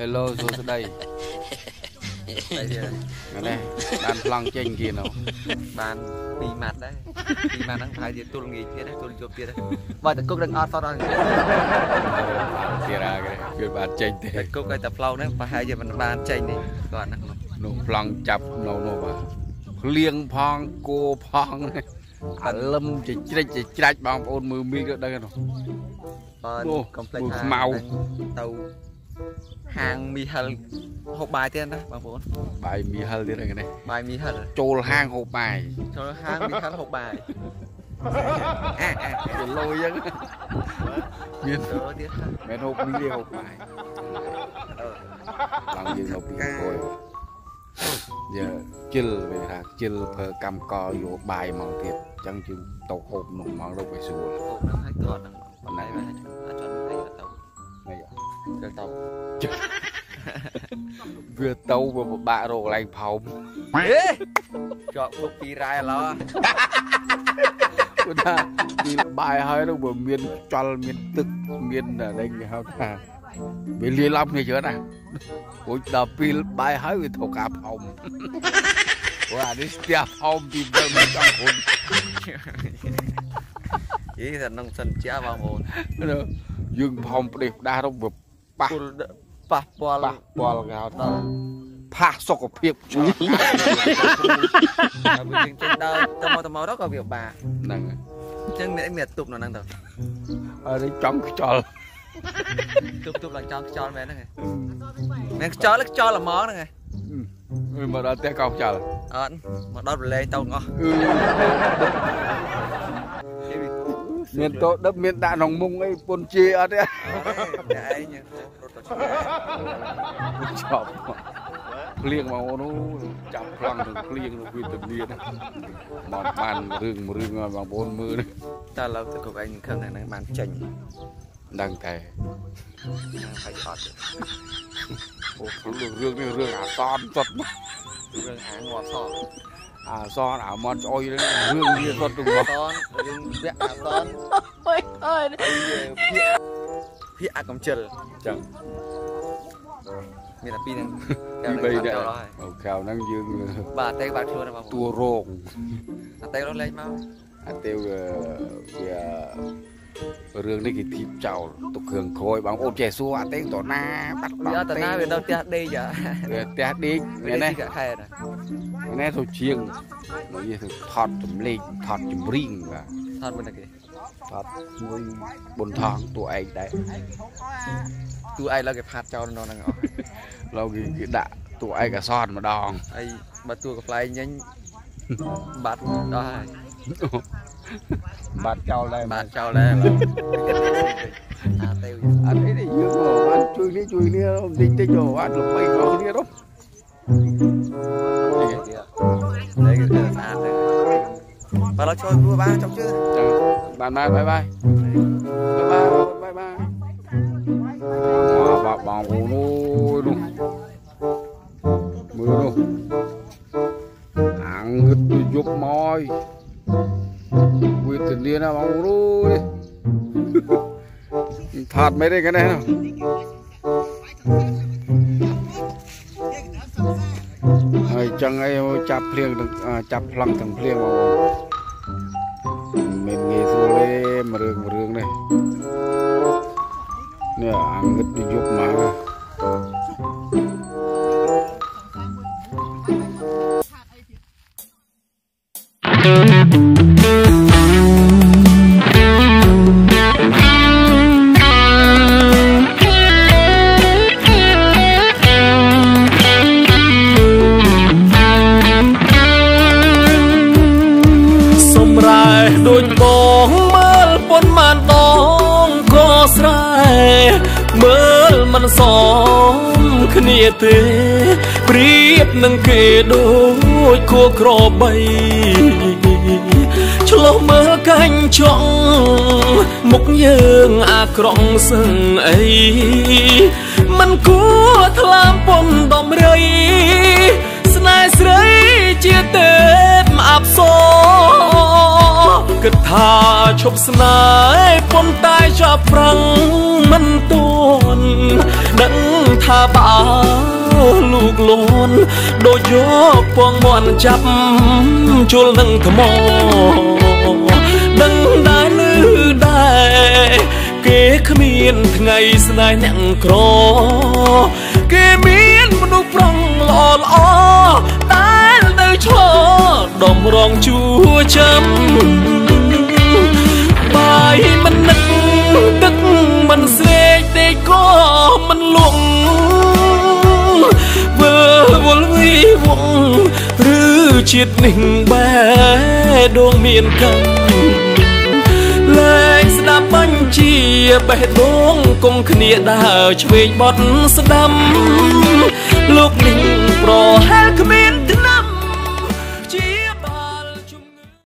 Hello សួស្តីស្អីទៀតនេះបានប្លង់ចេញគេនោះបាន2ម៉ាត់ដែរ2ម៉ាត់ហ្នឹងប្រហែលជាទុលងាយទៀតទុលជប់ទៀតបើតែគុកនឹងអត់សតអត់ទៀតអាគេវាបានចេញទេតែគុកឲ្យតែផ្លោកហ្នឹងប្រហែលជាមិនបានចេញទេគាត់ហ្នឹងនោះប្លង់ចាប់នៅនោះបាទភ្លៀងផងគោផងអាលឹមជច្រិចជច្រាច់បងប្អូនមើលមីក៏ដឹងនោះបើអូកុំភ្លេចអូថាខ្មៅទៅ ហាងមីហិលហូបបាយទៀតណាបងប្អូនបាយមីហិលទៀតហ្នឹងនេះបាយមីហិលចូលហាងហូបបាយចូលហាងមីហិលហូបបាយអាអាគីឡូអញ្ចឹងមានចូលទៀតមែនហូបមីទេហូបបាយឡើងយើងនៅពីគួយយើជិលវាថាជិលធ្វើកម្មកលយកបាយមកទៀតអញ្ចឹងយើងទៅហូបនោះមកទៅឲ្យស្រួលហូបហ្នឹងឲ្យគាត់ហ្នឹងប៉ុន្តែវាអាចចង់ឲ្យទៅនេះទៅទៅ វាទៅវាពិបាករកកន្លែងផោមអេជាប់គុកពីរ៉ែឥឡូវគាត់ថាពីបាយហើយនោះវាមានខ្យល់មានទឹកមានអីគេហៅថាវាលាយឡំគ្នាច្រើនណារួចដល់ពីបាយហើយវាត្រូវការផោមព្រោះអានេះស្ទះផោមពីវិលមិនចង់ខ្លួនយីតែនឹងសិនជាបងប្អូនយើងផោមផ្ដេសផ្ដាស់ទៅវាប៉ះពុល ប៉ះពាល់ប៉ះពាល់គេហៅថាផាសសុខភាពឆ្លងហើយវាជាងចេញដើរទៅមកទៅមកទៅក៏វាបាក់ហ្នឹងអញ្ចឹងមានអីមានទប់នៅហ្នឹងទៅហើយនេះចង់ខ្យល់ទប់ទប់ឡើងចង់ខ្យល់មែនហ្នឹងឯងមែនខ្យល់ខ្យល់ល្មងហ្នឹងឯងវាមកដល់ផ្ទះកោខ្យល់អត់មកដល់ប្រឡែងទៅទាំងអស់ មានតោដឹបមានដាក់ក្នុងមុងអីពុនជាអត់ទេតែឯងរត់ទៅឆ្ងាយចប់ភ្លៀងមកនោះចាប់ប្លង់ទាំងភ្លៀងនោះវាទៅមានមកបានរឿងមួយរឿងឲ្យបងប្អូនមើលនេះតែឥឡូវទៅគុកឯងខឹងហ្នឹងបានចេញដឹងតែហើយអត់អូរឿងរឿងនេះរឿងអាសនសុតមករឿងអាងាប់សក់ អាសនអាមត់ស្អុយនេះរឿងវាសុតទៅមកតនរឿងវាក់អាតនអើយអើយភាកភាកអកំចិលចឹងមានតែពីរហ្នឹងពី3ចោដែរលហើយអូក្រៅហ្នឹងយើងបាទតែបាទខ្លួនបងប្តួអូនរងអតែរត់លេងមកអាទេវវា រឿងនេះគេធីបចោលទុកគ្រឿងក្រោយបងប្អូនចេះសួរអាទេតណាបាត់បវាង់អត់តាណាវានៅផ្ទះដេកអាវាផ្ទះដេកវានេះនេះណាកាខែណានេះទៅជាងមកនិយាយទៅថតចម្លេងថតចម្រៀងបាទថតមិនតែគេថតមួយបុនថងតួឯងដែរទូឯងឡើយគេផាត់ចោលនៅហ្នឹងអស់ឡូវគេគេដាក់តួឯងអសតម្ដងហើយបើតួកផ្លែងញញបាត់ដល់ហើយ បាទចោលដែរបាទចោលដែរអាទៅអត់អីទេយើងមកបានជួយនេះជួយនេះតិចតិចអត់ល្បីរបស់គ្នានោះនេះគេថាតែបើឡើយចូលព្រោះបានចប់ជឿចាំបានបាយបាយ ណាបងប្អូនអូយថតមិនទេកណេះនោះហើយចឹងអីចាប់ភ្លៀងទាំងចាប់ប្លង់ទាំងភ្លៀងបងប្អូនមិនងាយស្រួលទេមួយរឿងមួយរឿងនេះនេះអាងឹតទៅយប់មកសម្មិនសមគ្នាទេប្រៀបនឹងគេដូចគួក្របីឆ្លោះមើលកាញ់ចង់មុខយើងអាក្រង់សឹងអីមិនគួរថ្លាមពំដំរីស្នេហ៍ស្រីជាទេពអប្សរគិតថាឈប់ស្នេហ៍ប៉ុន្តែចាប់ប្រាំងមិនទួនដឹង ថាបអើលោកលួនដូចយកពងមន់ចាប់ជុលនឹងថ្មដឹងដែរលឺដែរគេគ្មានថ្ងៃស្នេហ៍អ្នកក្រគេមានមនុស្សប្រងល្អល្អតែនៅឆ្លោះដំរងជួចាំ ជាតិនេះបែដងមានកម្មលែងស្ដាប់បញ្ជាបេះដូងគង់គ្នាដើរឆ្វេងបត់ស្ដាំលោកនេះប្រហែលគ្មានថ្នាំ